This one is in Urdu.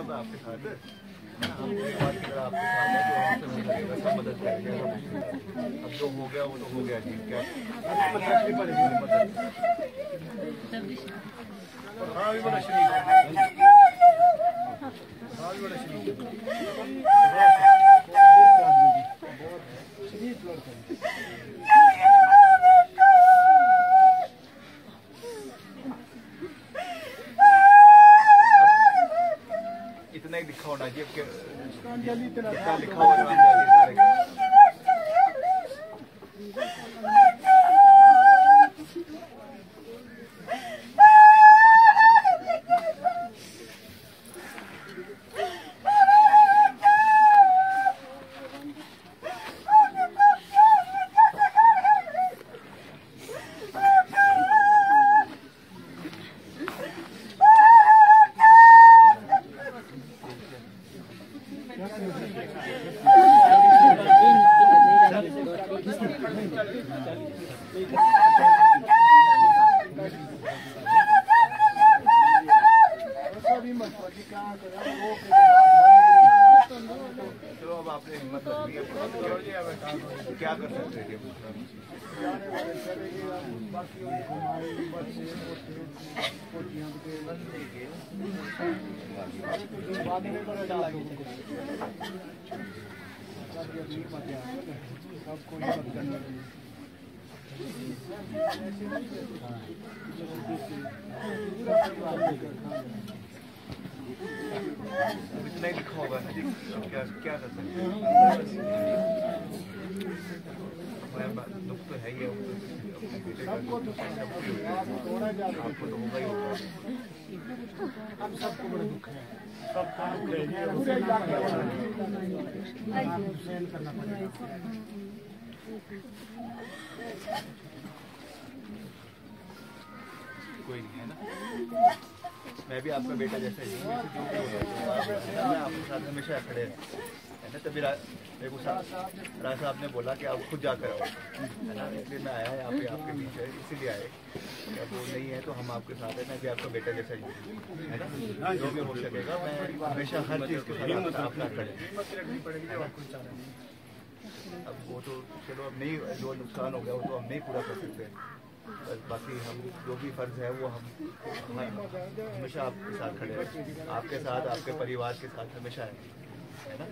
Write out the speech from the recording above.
سب آپ کے ساتھ ہے اب جو ہو گیا وہ تو ہو گیا شریف لکھا ہونا جی لکھا ہونا آپ نے ہمت رکھی ہے کیا کر سکتے ہیں Thank you. maybe call that gather لطف ہے ہی آپ کو تو ہوگا ہی ہوگا ہم سب کو بڑا دکھ ہے سب کا سین کرنا پڑے گا کوئی نہیں، ہے نا؟ میں بھی آپ کا بیٹا جیسا ہی ہوں۔ میں آپ کے ساتھ ہمیشہ کھڑے ہے نا؟ تبھی میرے کو راج صاحب نے بولا کہ آپ خود جا کر آؤ، ہے نا؟ اس لیے میں آیا، یہاں پہ آپ کے بیچ ہے، اسی لیے آئے۔ اب وہ نہیں ہے تو ہم آپ کے ساتھ ہیں، میں بھی آپ کا بیٹا جیسا ہی ہوں۔ ہے نا؟ جو بھی ہو سکے گا، میں ہمیشہ ہر چیز کے ساتھ اپنا کا کھڑے اب وہ تو چلو، اب نہیں، جو نقصان ہو گیا، وہ تو ہم نہیں پورا کر سکتے۔ باقی ہم جو بھی فرض ہے وہ ہم ہمیشہ آپ کے ساتھ کھڑے ہیں آپ کے ساتھ، آپ کے پریوار کے ساتھ ہمیشہ ہے نا؟